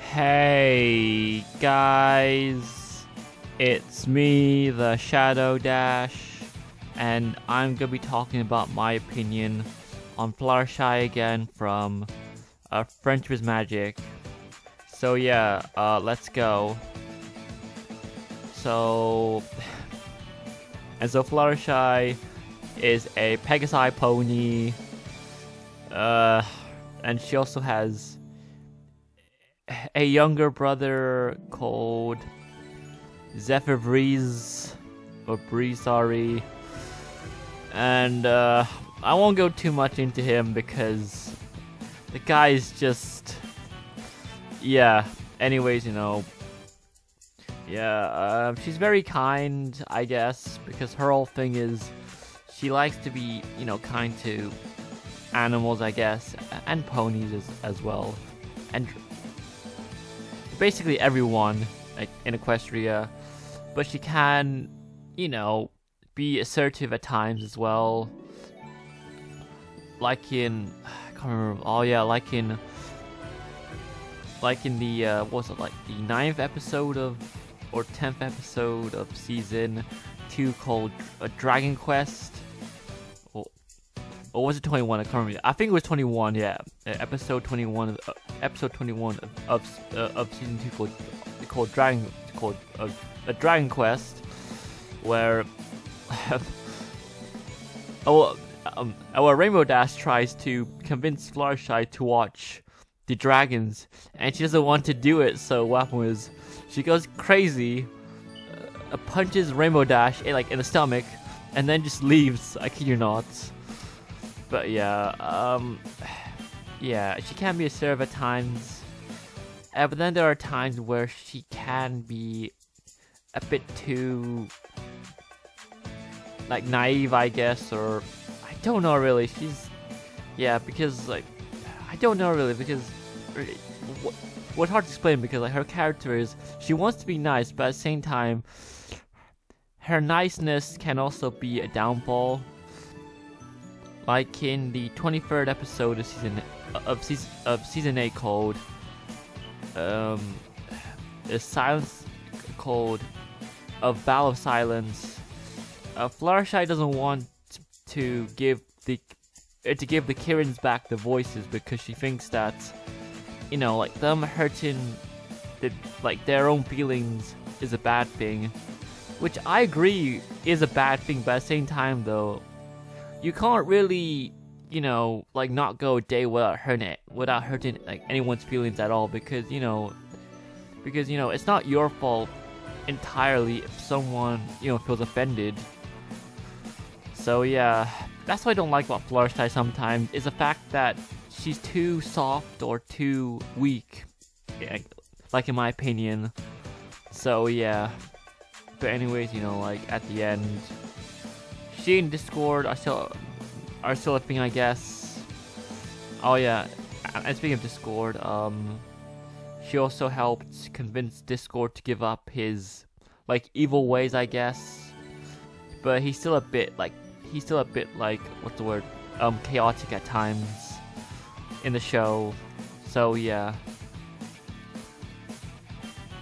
Hey guys, it's me, the Shadow Dash, and I'm gonna be talking about my opinion on Fluttershy again from uh, Friendship is Magic. So yeah, uh, let's go. So, and so Fluttershy is a Pegasi pony, uh, and she also has a younger brother called Zephyr Breeze, or Breeze, sorry. And uh, I won't go too much into him because the guy is just, yeah. Anyways, you know, yeah, uh, she's very kind, I guess, because her whole thing is she likes to be, you know, kind to animals, I guess, and ponies as, as well, and basically everyone in Equestria, but she can, you know, be assertive at times as well. Like in, I can't remember. Oh yeah, like in, like in the uh, what was it like the ninth episode of, or tenth episode of season two called uh, Dragon Quest. Or, was it 21? I can't remember. I think it was 21. Yeah, uh, episode 21. Of, uh, episode 21 of of, uh, of season two called called Dragon called uh, a Dragon Quest, where oh, um, our Rainbow Dash tries to convince Fluttershy to watch the dragons, and she doesn't want to do it. So what happened was she goes crazy, uh, punches Rainbow Dash in, like in the stomach, and then just leaves. I kid you not. But yeah, um, yeah, she can be assertive at times. Uh, but then there are times where she can be a bit too like naive, I guess, or I don't know really. She's yeah, because like I don't know really because what what's hard to explain because like her character is she wants to be nice, but at the same time, her niceness can also be a downfall. Like in the 23rd episode of season of season of season eight called um, a silence called a vow of silence. Uh, Fluttershy doesn't want to give the uh, to give the Kirins back the voices because she thinks that you know like them hurting the, like their own feelings is a bad thing, which I agree is a bad thing. But at the same time, though, you can't really you know, like not go a day without hurting it, without hurting like anyone's feelings at all because you know, because you know it's not your fault entirely if someone you know feels offended. So yeah, that's what I don't like about Fluttershy sometimes is the fact that she's too soft or too weak, eh, like in my opinion. So yeah, but anyways, you know, like at the end, in Discord, I still are still a thing, I guess. Oh yeah, and speaking of Discord, um, she also helped convince Discord to give up his like evil ways, I guess. But he's still a bit like he's still a bit like what's the word? Um, chaotic at times in the show. So yeah.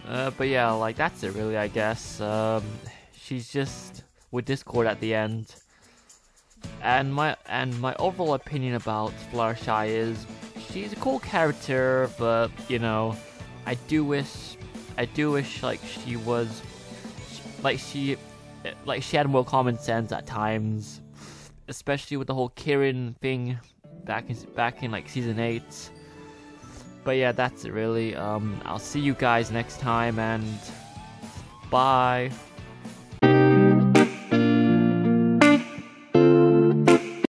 Uh, but yeah, like that's it really, I guess. Um, she's just with Discord at the end. And my and my overall opinion about Fluttershy is she's a cool character, but you know, I do wish I do wish like she was like she like she had more common sense at times, especially with the whole Kirin thing back in back in like season eight. But yeah, that's it really. Um, I'll see you guys next time and bye.